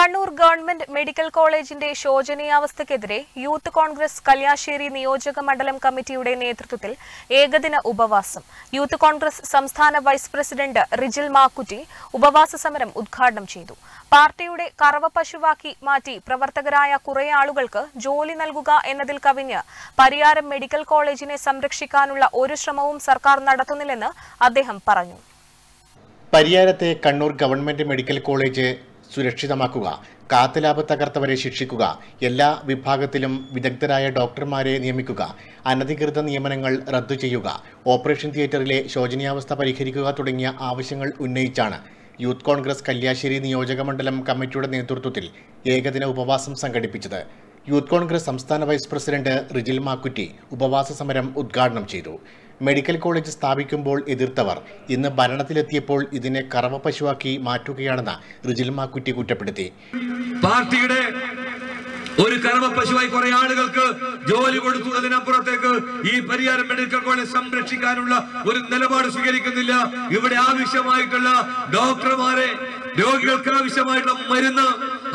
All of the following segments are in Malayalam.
കണ്ണൂർ ഗവൺമെന്റ് മെഡിക്കൽ കോളേജിന്റെ ശോചനീയാവസ്ഥയ്ക്കെതിരെ യൂത്ത് കോൺഗ്രസ് കല്യാശ്ശേരി നിയോജക മണ്ഡലം കമ്മിറ്റിയുടെ നേതൃത്വത്തിൽ ഏകദിന ഉപവാസം. യൂത്ത് കോൺഗ്രസ് സംസ്ഥാന വൈസ് പ്രസിഡന്റ് റിജിൽ മാക്കുറ്റി ഉപവാസ സമരം ഉദ്ഘാടനം ചെയ്തു. പാർട്ടിയുടെ കറവ പശുവാക്കി മാറ്റി പ്രവർത്തകരായ കുറെ ആളുകൾക്ക് ജോലി നൽകുക എന്നതിൽ കവിഞ്ഞ് പരിയാരം മെഡിക്കൽ കോളേജിനെ സംരക്ഷിക്കാനുള്ള ഒരു ശ്രമവും സർക്കാർ നടത്തുന്നില്ലെന്ന് അദ്ദേഹം പറഞ്ഞു. പരിയാരത്തെ കണ്ണൂർ ഗവൺമെന്റ് മെഡിക്കൽ കോളേജ് സുരക്ഷിതമാക്കുക. കാത്തലാബ് തകർത്തവരെ ശിക്ഷിക്കുക. എല്ലാ വിഭാഗത്തിലും വിദഗ്ധരായ ഡോക്ടർമാരെ നിയമിക്കുക. അനധികൃത നിയമനങ്ങൾ റദ്ദു ചെയ്യുക. ഓപ്പറേഷൻ തിയേറ്ററിലെ ശോചനീയാവസ്ഥ പരിഹരിക്കുക തുടങ്ങിയ ആവശ്യങ്ങൾ ഉന്നയിച്ചാണ് യൂത്ത് കോൺഗ്രസ് കല്യാശ്ശേരി നിയോജകമണ്ഡലം കമ്മിറ്റിയുടെ നേതൃത്വത്തിൽ ഏകദിന ഉപവാസം സംഘടിപ്പിച്ചത്. യൂത്ത് കോൺഗ്രസ് സംസ്ഥാന വൈസ് പ്രസിഡന്റ് റിജിൽ മാക്കുറ്റി ഉപവാസ സമരം ഉദ്ഘാടനം ചെയ്തു. മെഡിക്കൽ കോളേജ് സ്ഥാപിക്കുമ്പോൾ എതിർത്തവർ ഇന്ന് ഭരണത്തിലെത്തിയപ്പോൾ ഇതിനെ കറവ പശുവാക്കി മാറ്റുകയാണെന്ന് റിജിൽ മാക്കുറ്റി കുറ്റപ്പെടുത്തി. പാർട്ടിയുടെ ഒരു കർമ്മ പശുവായി കുറെ ആളുകൾക്ക് ജോലി കൊടുത്തു അതിനപ്പുറത്തേക്ക് ഈ പരിയാരം മെഡിക്കൽ കോളേജ് സംരക്ഷിക്കാനുള്ള ഒരു നിലപാട് സ്വീകരിക്കുന്നില്ല. ഇവിടെ ആവശ്യമായിട്ടുള്ള ഡോക്ടർമാരെ രോഗികൾക്ക് ആവശ്യമായിട്ടുള്ള മരുന്ന്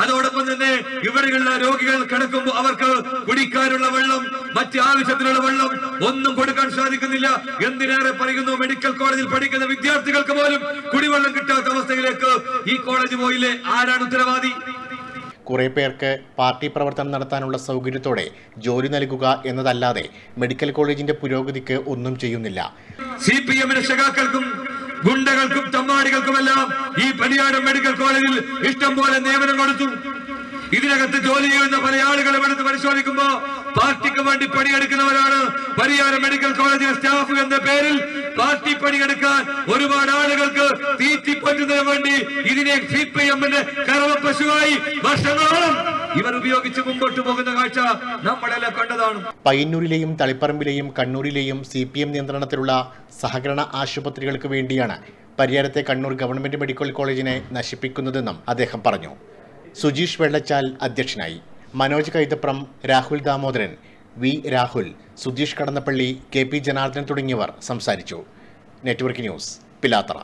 അതോടൊപ്പം തന്നെ ഇവിടെയുള്ള രോഗികൾ കിടക്കുമ്പോൾ അവർക്ക് കുടിക്കാനുള്ള വെള്ളം മറ്റ് ആവശ്യത്തിനുള്ള വെള്ളം ഒന്നും കൊടുക്കാൻ സാധിക്കുന്നില്ല. എന്തിനേറെ പറയുന്നു? മെഡിക്കൽ കോളേജിൽ പഠിക്കുന്ന വിദ്യാർത്ഥികൾക്ക് പോലും കുടിവെള്ളം കിട്ടാത്ത അവസ്ഥയിലേക്ക് ഈ കോളേജ് പോയില്ലേ? ആരാണ് ഉത്തരവാദി? കുറേ പേർക്ക് പാർട്ടി പ്രവർത്തനം നടത്താനുള്ള സൗകര്യത്തോടെ ജോലി നൽകുക എന്നതല്ലാതെ മെഡിക്കൽ കോളേജിന്റെ പുരോഗതിക്ക് ഒന്നും ചെയ്യുന്നില്ല. സി പി എമ്മിന്റെ ശകാക്കൾക്കും ഗുണ്ടകൾക്കും തമ്മാടികൾക്കുമെല്ലാം ഈ പരിയാരം മെഡിക്കൽ കോളേജിൽ ഇഷ്ടം പോലെ നിയമനം കൊടുത്തു. ഇതിനകത്ത് ജോലി ചെയ്യുന്ന പല ആളുകളും എടുത്ത് പരിശോധിക്കുമ്പോ പാർട്ടിക്ക് വേണ്ടി പണിയെടുക്കുന്നവരാണ് പരിയാരം മെഡിക്കൽ കോളേജിലെ സ്റ്റാഫ് എന്ന പേരിൽ പാർട്ടി പണിയെടുക്കാൻ ഒരുപാട് ആളുകൾക്ക് തീറ്റിപ്പറ്റുന്നതിന് വേണ്ടി ഇതിനെ സി പി എമ്മിന്റെ കറവ പശുവായി വർഷങ്ങളോളം ഇവർ ഉപയോഗിച്ച് മുമ്പോട്ട് പോകുന്ന കാഴ്ച നമ്മളെല്ലാം കണ്ടതാണ്. പയ്യന്നൂരിലെയും തളിപ്പറമ്പിലെയും കണ്ണൂരിലെയും സി പി എം നിയന്ത്രണത്തിലുള്ള സഹകരണ ആശുപത്രികൾക്ക് വേണ്ടിയാണ് പരിയാരത്തെ കണ്ണൂർ ഗവൺമെന്റ് മെഡിക്കൽ കോളേജിനെ നശിപ്പിക്കുന്നതെന്നും അദ്ദേഹം പറഞ്ഞു. സുജീഷ് വെള്ളച്ചാൽ അധ്യക്ഷനായി. Manoj Kaithapram Rahul Damodaran V Rahul Sudheesh Kadannappally K P Janardhanan തുടങ്ങിയവർ സംസാരിച്ചു. Network news Pilathara.